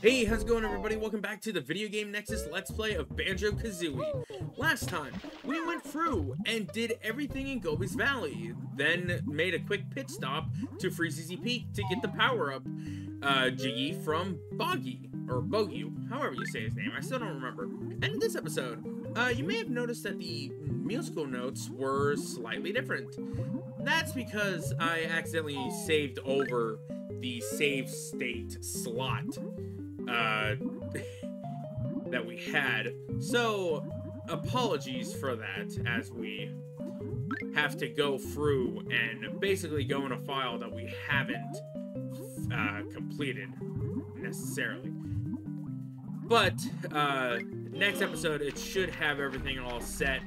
Hey, how's it going everybody? Welcome back to the Video Game Nexus Let's Play of Banjo-Kazooie. Last time, we went through and did everything in Gobi's Valley, then made a quick pit stop to Freezeezy Peak to get the power-up uh, Jiggy from Boggy, or Bogey, however you say his name, I still don't remember. And in this episode, uh, you may have noticed that the musical notes were slightly different. That's because I accidentally saved over the save state slot uh, that we had. So, apologies for that as we have to go through and basically go in a file that we haven't uh, completed necessarily. But, uh, next episode, it should have everything all set.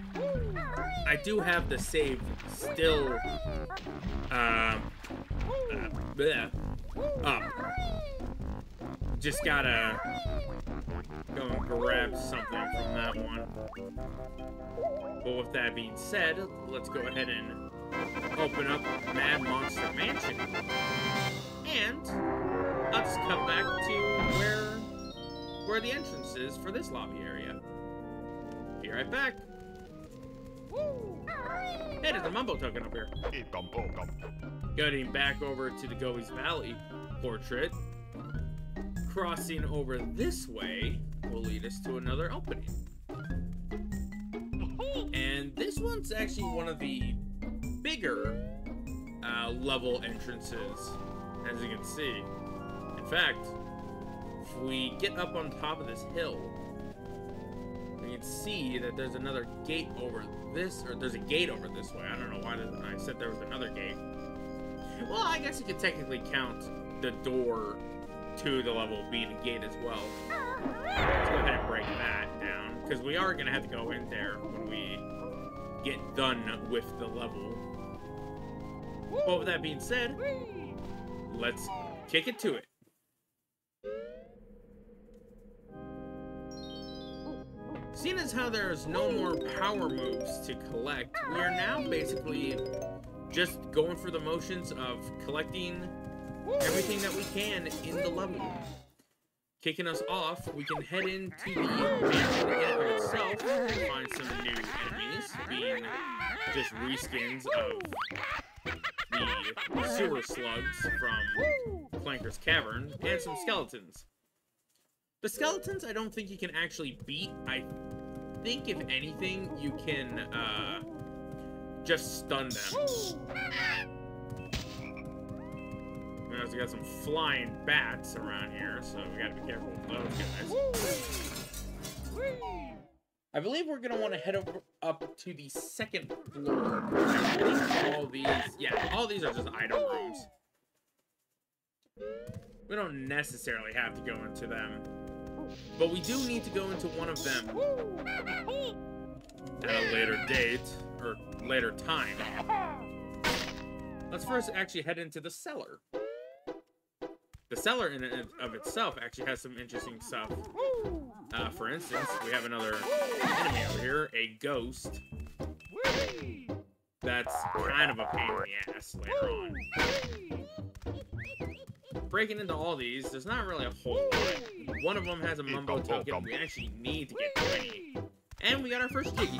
I do have the save still, uh, uh up just gotta go and grab something from that one. But with that being said, let's go ahead and open up Mad Monster Mansion. And let's come back to where where the entrance is for this lobby area. Be right back. Hey, there's a Mumbo token up here. Getting back over to the Gobi's Valley portrait crossing over this way will lead us to another opening. And this one's actually one of the bigger uh, level entrances, as you can see. In fact, if we get up on top of this hill, see that there's another gate over this, or there's a gate over this way. I don't know why I said there was another gate. Well, I guess you could technically count the door to the level being a gate as well. Let's go ahead and break that down, because we are going to have to go in there when we get done with the level. But with that being said, let's kick it to it. Seeing as how there's no more power moves to collect, we are now basically just going through the motions of collecting everything that we can in the level. Kicking us off, we can head into the mansion itself and find some new enemies, being just reskins of the sewer slugs from Clanker's Cavern, and some skeletons. The skeletons I don't think you can actually beat. I think, if anything, you can uh, just stun them. We also got some flying bats around here, so we gotta be careful with those guys. I believe we're gonna want to head over up to the second floor. all these, yeah, all these are just item rooms. We don't necessarily have to go into them, but we do need to go into one of them at a later date or later time. Let's first actually head into the cellar. The cellar in and of itself actually has some interesting stuff. Uh, for instance, we have another enemy over here, a ghost. That's kind of a pain in the ass later on. Breaking into all these, there's not really a whole lot. One of them has a Mumbo token. We actually need to get 20. And we got our first Jiggy.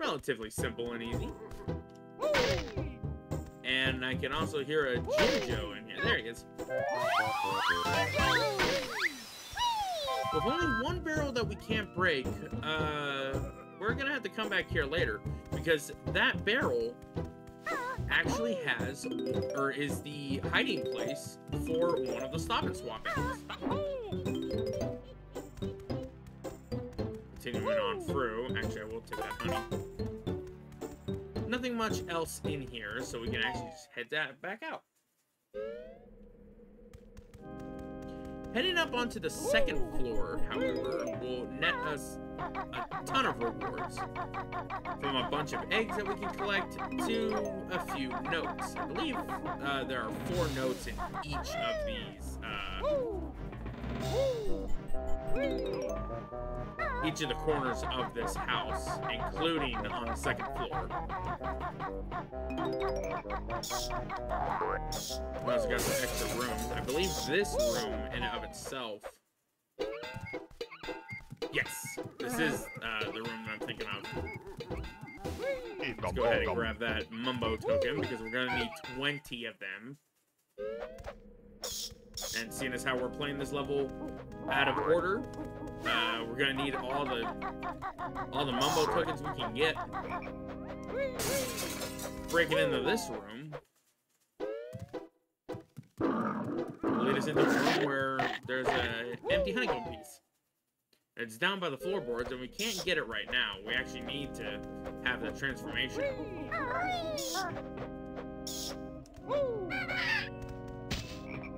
Relatively simple and easy. And I can also hear a Jinjo in here. There he is. With only one barrel that we can't break, uh, we're gonna have to come back here later because that barrel actually has, or is the hiding place for one of the stop and swap Continuing on through, actually I will take that honey nothing much else in here, so we can actually just head that back out. Heading up onto the second floor, however, will net us a ton of rewards. From a bunch of eggs that we can collect to a few notes. I believe uh, there are four notes in each of these uh, each of the corners of this house, including on the second floor. We also got some extra rooms. I believe this room in and of itself. Yes, this is uh, the room that I'm thinking of. Let's go ahead and grab that Mumbo token because we're gonna need 20 of them. And seeing as how we're playing this level out of order, uh, we're gonna need all the all the Mumbo tokens we can get. Breaking into this room. Lead us into a room where there's an empty honeycomb piece. It's down by the floorboards, and we can't get it right now. We actually need to have the transformation.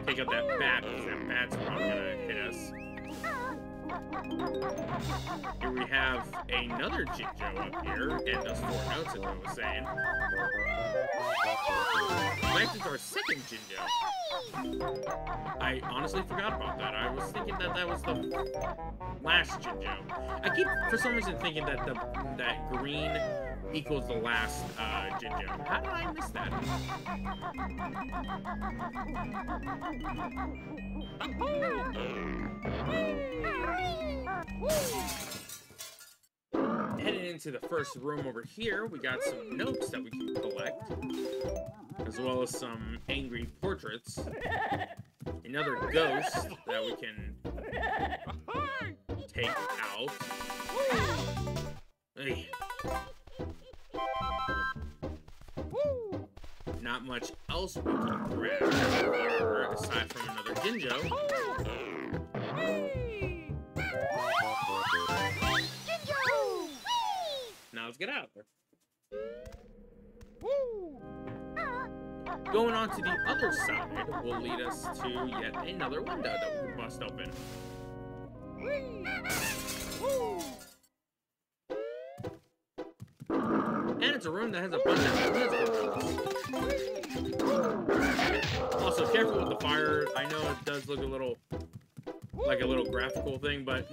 Take out that bat, because that bat's probably gonna hit us. Here we have another Jinjo up here, and those four notes as I was saying. Is our second Jinjo. I honestly forgot about that. I was thinking that that was the last Jinjo. I keep, for some reason, thinking that the that green equals the last uh, Jinjo. How did I miss that? Heading into the first room over here, we got some notes that we can collect, as well as some angry portraits. Another ghost that we can take out. Hey. Not much else we can grab aside from another Jinjo. Now let's get out there. Going on to the other side will lead us to yet another window that we must open.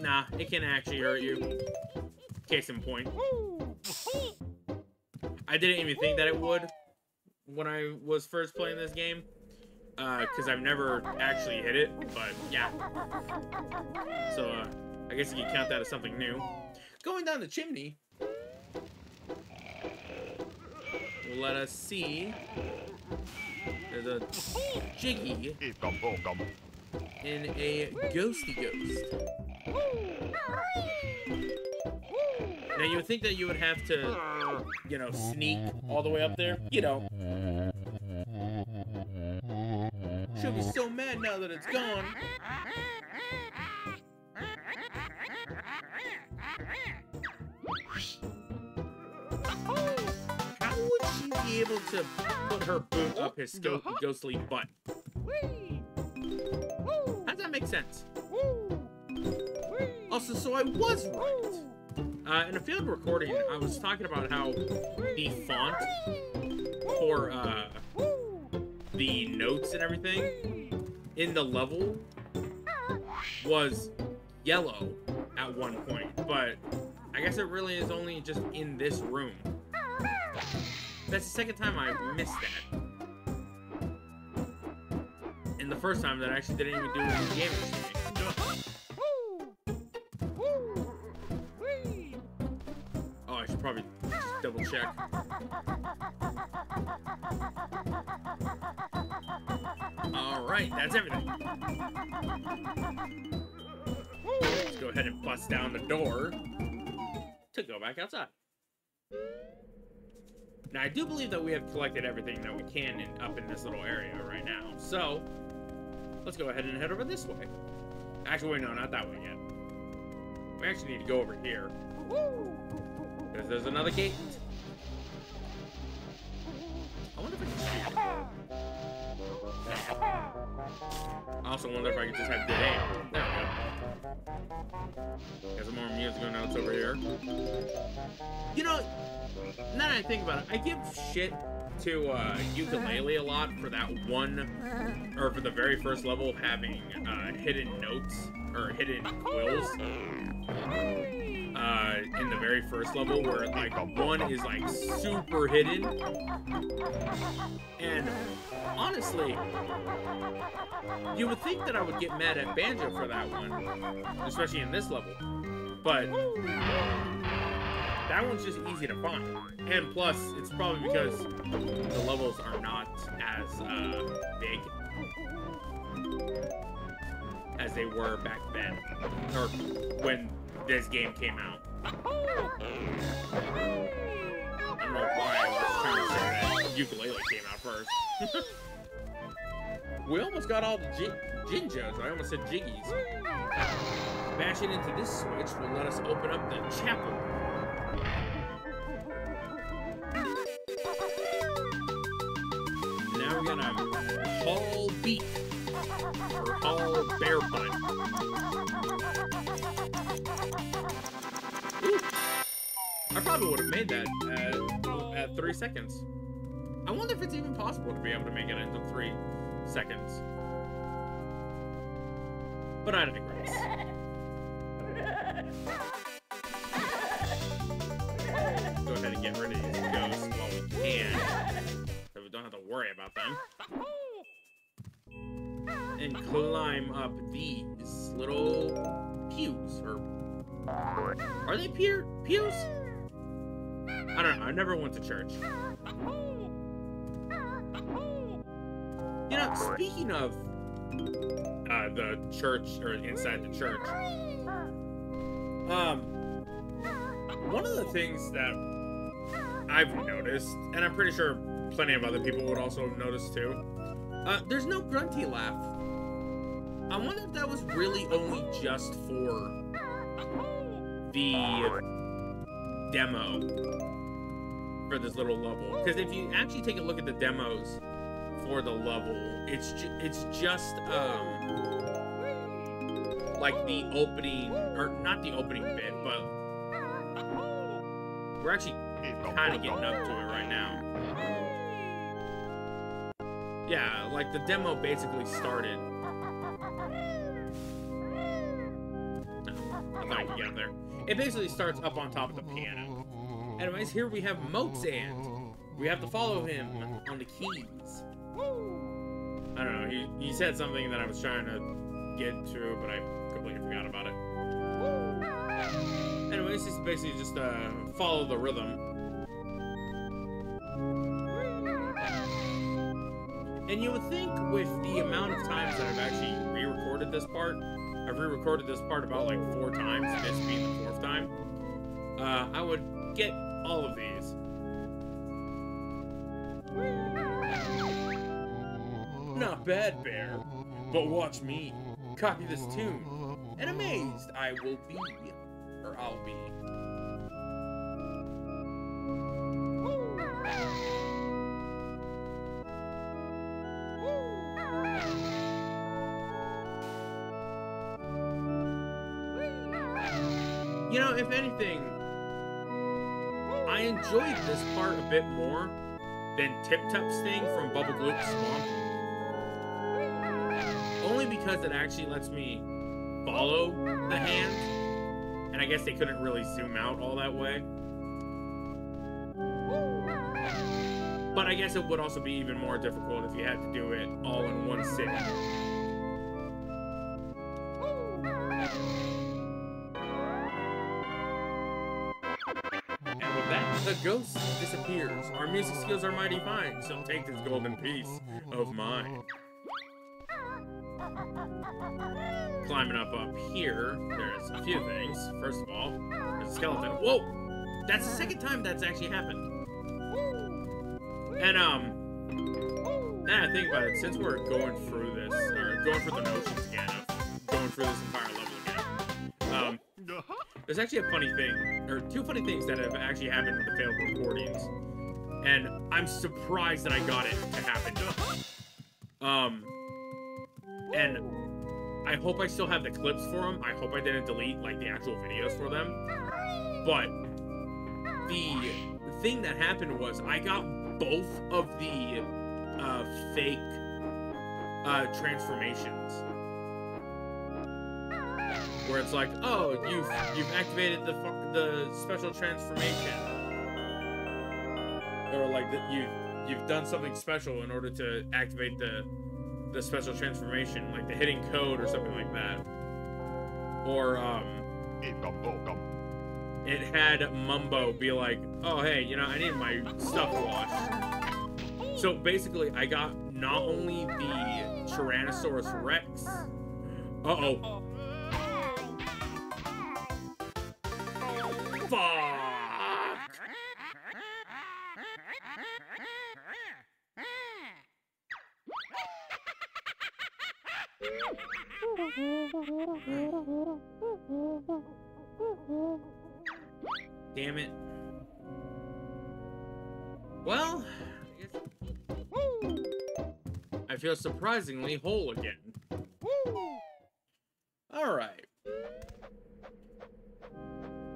Nah, it can actually hurt you. Case in point. I didn't even think that it would when I was first playing this game. Because uh, I've never actually hit it, but yeah. So, uh, I guess you can count that as something new. Going down the chimney let us see there's a Jiggy in a ghosty ghost. Now, you would think that you would have to, you know, sneak all the way up there. You don't. She'll be so mad now that it's gone. How would she be able to put her boot up his ghostly butt? How does that make sense? Also, so I was right. Uh, in a field recording, I was talking about how the font for uh, the notes and everything in the level was yellow at one point, but I guess it really is only just in this room. That's the second time I missed that. And the first time that I actually didn't even do any in the game. Check. Alright, that's everything. Let's go ahead and bust down the door to go back outside. Now, I do believe that we have collected everything that we can in, up in this little area right now. So, let's go ahead and head over this way. Actually, no, not that way yet. We actually need to go over here. Because there's another gate. I wonder if I can I also wonder if I can just have dead aim. There we go. Got some more musical notes over here. You know, now that I think about it, I give shit to uh, Yooka-Laylee a lot for that one, or for the very first level having uh, hidden notes or hidden quills. Uh, in the very first level where like a one is like super hidden and honestly you would think that I would get mad at Banjo for that one especially in this level but that one's just easy to find. And plus, it's probably because the levels are not as uh, big as they were back then, or when this game came out. I don't know why I was trying to say that Yooka-Laylee came out first. we almost got all the Jinjos. I almost said Jiggies. Bashing into this switch will let us open up the chapel. Three seconds. I wonder if it's even possible to be able to make it into three seconds. But I digress. Go ahead and get rid of these ghosts while we can. So we don't have to worry about them. And climb up these little pews. Or are they pew pews? I don't know. I never went to church. You know, speaking of uh, the church or inside the church, um, one of the things that I've noticed, and I'm pretty sure plenty of other people would also notice too, uh, there's no grunty laugh. I wonder if that was really only just for the demo for this little level. Because if you actually take a look at the demos for the level, it's ju it's just um like the opening or not the opening bit, but we're actually kind of getting up to it right now. Yeah, like the demo basically started. I thought there. It basically starts up on top of the piano. Anyways, here we have Mozart. We have to follow him on the keys. I don't know, he, he said something that I was trying to get to, but I completely forgot about it. Anyways, is basically just uh, follow the rhythm. And you would think with the amount of times that I've actually re-recorded this part, I've re-recorded this part about like four times, this being the fourth time, uh, I would all of these. Not bad, Bear, but watch me. Copy this tune, and amazed I will be, or I'll be. You know, if anything, I enjoyed this part a bit more than Tip Tup's thing from Bubblegloop Swamp. Only because it actually lets me follow the hand. And I guess they couldn't really zoom out all that way. But I guess it would also be even more difficult if you had to do it all in one sitting. Ghost disappears. Our music skills are mighty fine, so take this golden piece of mine. Climbing up up here, there's a few things. First of all, there's a skeleton. Whoa! That's the second time that's actually happened. And, um, now I think about it, since we're going through this, or going through the notions again going through this entire level again, um, there's actually a funny thing, or two funny things that have actually happened in the failed recordings. And I'm surprised that I got it to happen. Um, and I hope I still have the clips for them. I hope I didn't delete, like, the actual videos for them. But the thing that happened was I got both of the uh, fake uh, transformations. Where it's like, oh, you've you've activated the the special transformation, or like that you you've done something special in order to activate the the special transformation, like the hitting code or something like that. Or um, it had Mumbo be like, oh hey, you know, I need my stuff washed. So basically, I got not only the Tyrannosaurus Rex. Uh oh. Damn it. Well, I feel surprisingly whole again. Alright.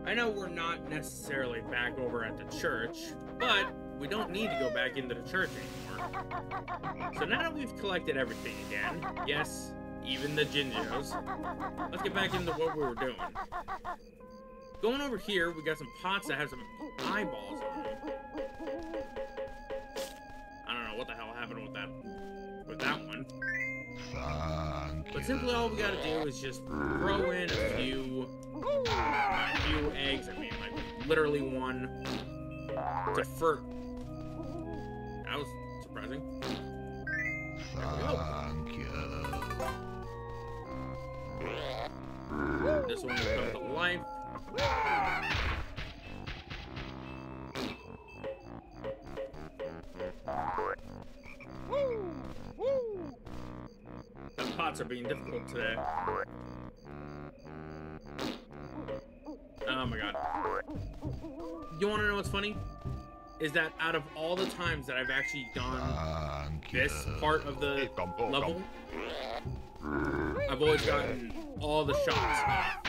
I know we're not necessarily back over at the church, but we don't need to go back into the church anymore. So now that we've collected everything again, yes, even the Jinjos, let's get back into what we were doing. Going over here, we got some pots that have some eyeballs on them. I don't know what the hell happened with that with that one. But simply all we gotta do is just throw in a few a few eggs, I mean like literally one to fur are being difficult today. Oh my god. You wanna know what's funny? Is that out of all the times that I've actually done this part of the level, I've always gotten all the shots.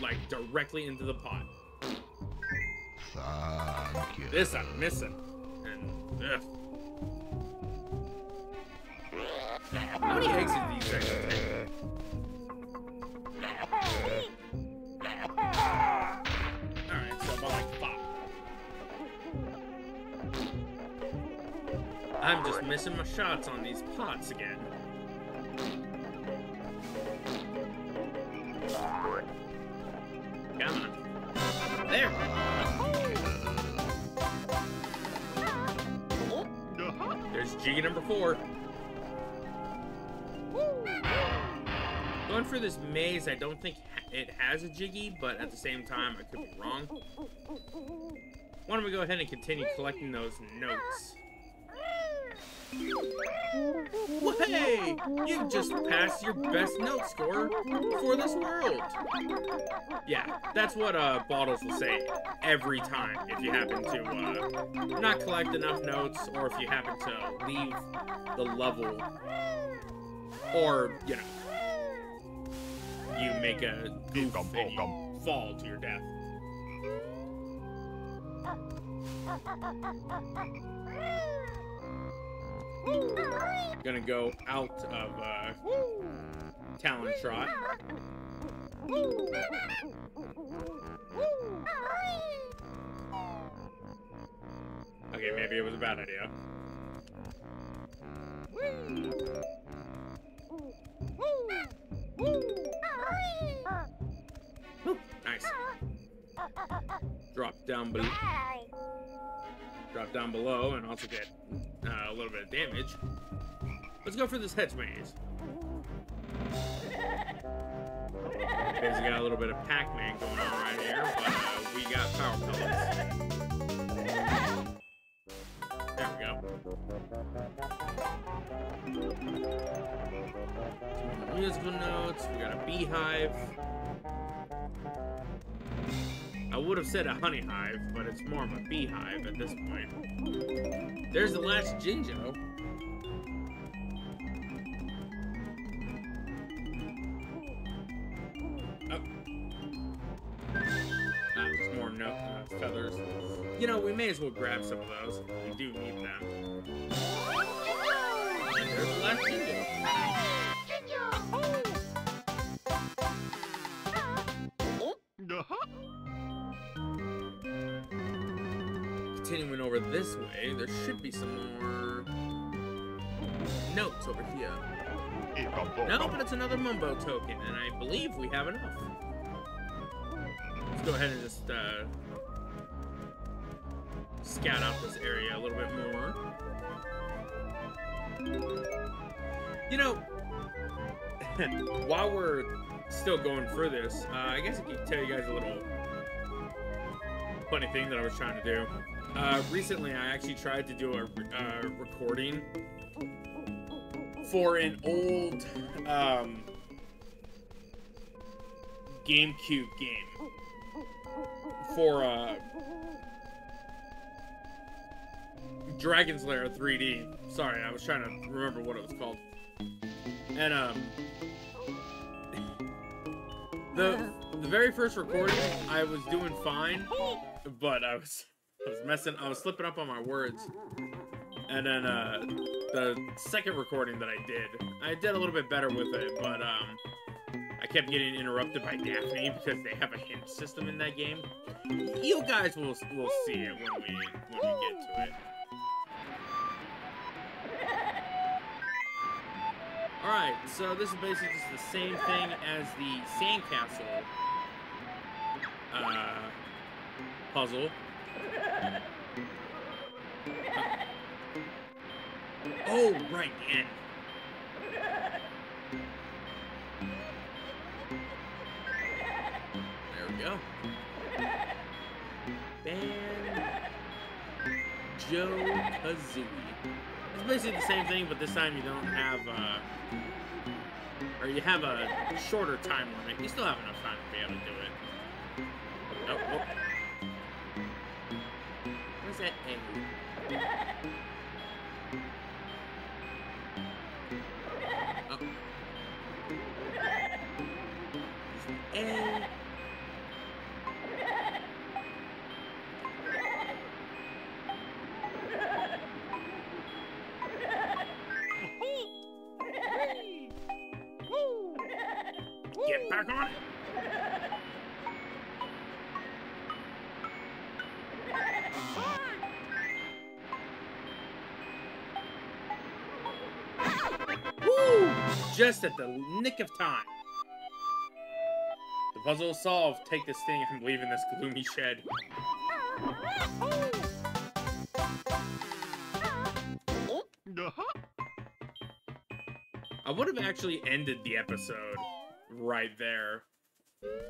Like directly into the pot. Thank you. This I'm missing. And ugh. How many eggs did these things take? Alright, so about like five. I'm just missing my shots on these pots again. Come on. There. There's G number four. Going for this maze, I don't think it has a Jiggy, but at the same time, I could be wrong. Why don't we go ahead and continue collecting those notes? Hey! You just passed your best note score for this world! Yeah, that's what uh, Bottles will say every time if you happen to uh, not collect enough notes or if you happen to leave the level or, you know, you make a goof and you fall to your death. Gonna go out of uh, Talon Trot. Okay, maybe it was a bad idea. Nice. Drop down below. Drop down below and also get uh, a little bit of damage. Let's go for this hedge maze. Because we got a little bit of Pac-Man going on right here, but uh, we got power pellets. Musical notes. We got a beehive. I would have said a honey hive, but it's more of a beehive at this point. There's the last Jinjo. Oh. Ah, more no uh, feathers. You know, we may as well grab some of those. We do need them. And there's the last Jinjo. Continuing over this way, there should be some more notes over here. No, but it's another Mumbo token, and I believe we have enough. Let's go ahead and just uh, scout out this area a little bit more. You know, while we're still going through this, uh, I guess I could tell you guys a little funny thing that I was trying to do. Uh, recently, I actually tried to do a uh, recording for an old um, GameCube game for uh, Dragon's Lair 3D. Sorry, I was trying to remember what it was called. And um, the the very first recording, I was doing fine, but I was I was messing, I was slipping up on my words. And then uh, the second recording that I did, I did a little bit better with it, but um, I kept getting interrupted by Daphne because they have a hint system in that game. You guys will will see it when we when we get to it. Alright, so this is basically just the same thing as the sandcastle uh, puzzle. Oh, right, and there we go. Banjo Kazooie. Basically the same thing, but this time you don't have, uh, or you have a shorter time limit. You still have enough time to be able to do it. Oh, oh. Where's that A? Just at the nick of time. The puzzle is solved. Take this thing and leave in this gloomy shed. I would have actually ended the episode right there,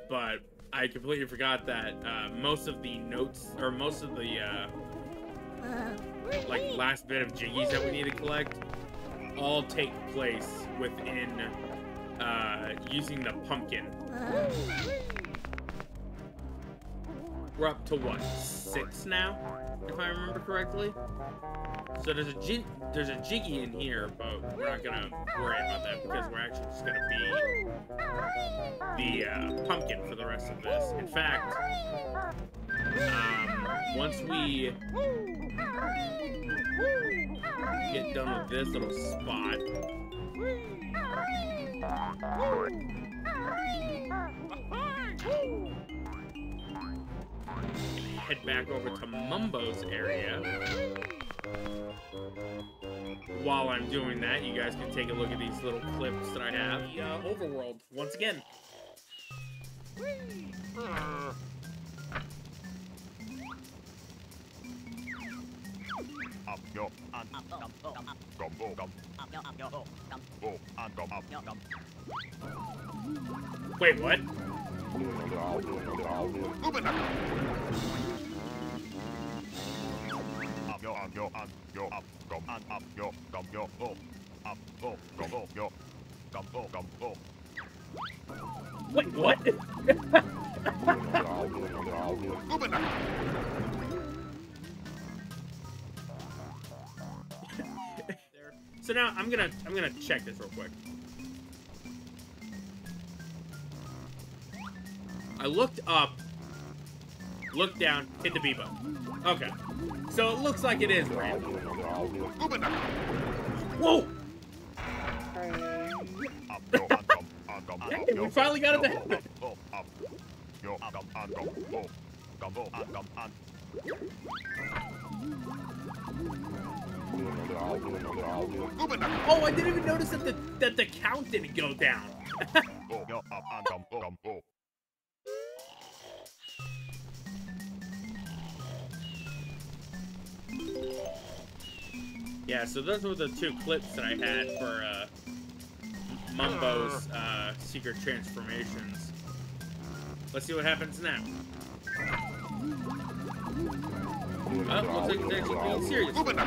but I completely forgot that uh, most of the notes, or most of the, uh, like, last bit of jiggies that we need to collect all take place within, uh, using the pumpkin. We're up to what, six now, if I remember correctly? So there's a there's a jiggy in here, but we're not gonna worry about that because we're actually just gonna be the uh, pumpkin for the rest of this. In fact, um, once we get done with this little spot, head back over to Mumbo's area. While I'm doing that, you guys can take a look at these little clips that I have. The uh, overworld, once again. Gum go Wait, what? so now I'm gonna I'm gonna check this real quick. I looked up, looked down, hit the Bebo. Okay. So it looks like it is random. Whoa! Hey, we finally got it to happen. Oh, I didn't even notice that the that the count didn't go down. Yeah, so those were the two clips that I had for uh, Mumbo's uh, secret transformations. Let's see what happens now. Oh, looks like it's actually being serious. Ubina.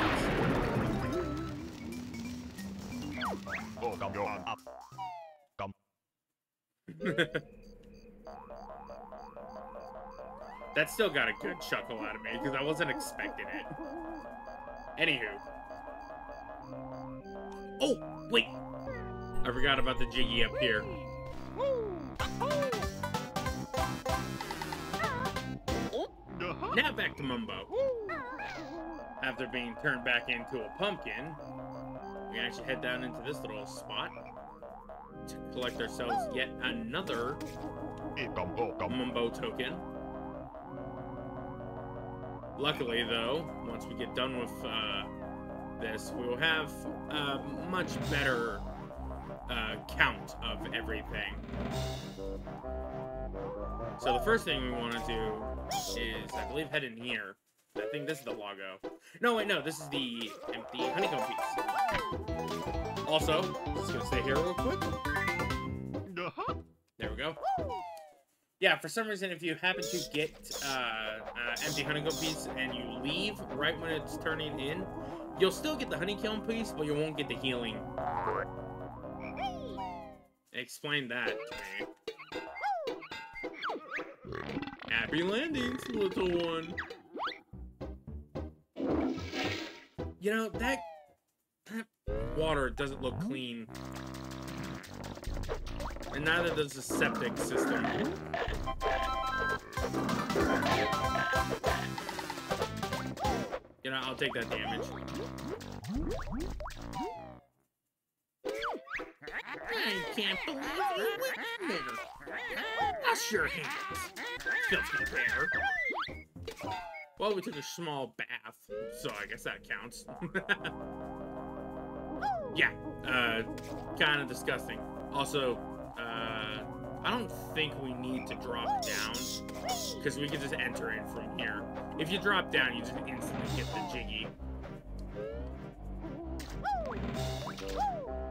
Go, come, up. That still got a good chuckle out of me because I wasn't expecting it. Anywho. Oh, wait. I forgot about the Jiggy up here. Now back to Mumbo. After being turned back into a pumpkin, we can actually head down into this little spot to collect ourselves yet another Come, go, come. Mumbo token. Luckily, though, once we get done with uh, this, we will have a much better uh, count of everything. So the first thing we want to do is, I believe, head in here. I think this is the logo. No, wait, no, this is the empty honeycomb piece. Also, just gonna stay here real quick. Uh-huh. There we go. Yeah, for some reason, if you happen to get uh, uh, empty honeycomb piece and you leave right when it's turning in, you'll still get the honeycomb piece, but you won't get the healing. Explain that to me. Happy landings, little one. You know, that, that water doesn't look clean. And neither does the septic system. You know, I'll take that damage. I can't believe you went there. Wash your hands, filthy bear. Well, we took a small bath, so I guess that counts. yeah, uh, kind of disgusting. Also, uh, I don't think we need to drop down, because we can just enter in from here. If you drop down, you just instantly get the jiggy.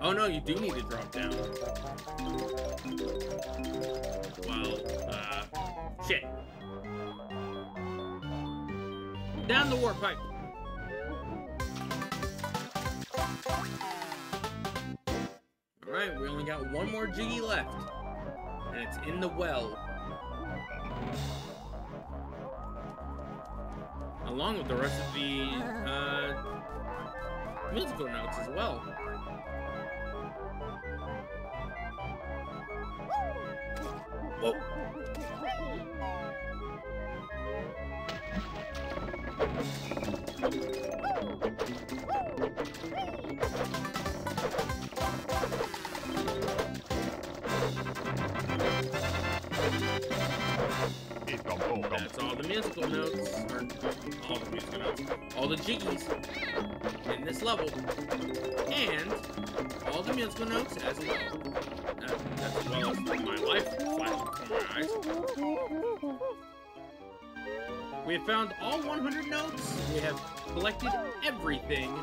Oh no, you do need to drop down. Well, uh, shit. Down the warp pipe. Alright, we only got one more jiggy left. And it's in the well. Along with the rest of the, uh, musical notes as well. Whoa. That's all the musical notes, or all the musical notes, all the jiggies in this level, and all the musical notes as well, uh, as well as my life flashing before my eyes. We have found all 100 notes. We have collected everything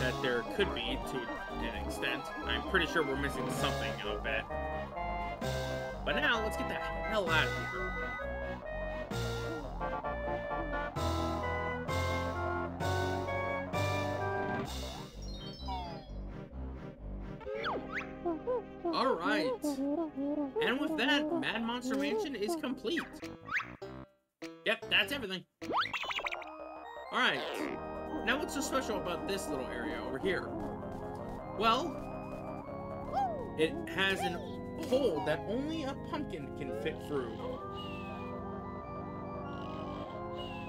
that there could be to an extent. I'm pretty sure we're missing something, I'll bet. But now, let's get the hell out of here. Alright. And with that, Mad Monster Mansion is complete. Yep, that's everything. Alright. Now what's so special about this little area over here? Well, it has an hole that only a pumpkin can fit through.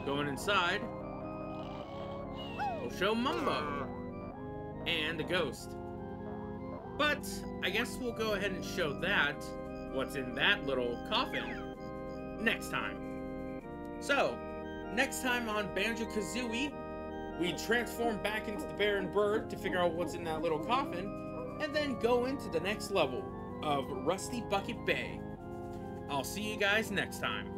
Going inside, we'll show Mumbo and a ghost. But I guess we'll go ahead and show that, what's in that little coffin, next time. So, next time on Banjo Kazooie, we transform back into the bear and bird to figure out what's in that little coffin, and then go into the next level of Rusty Bucket Bay. I'll see you guys next time.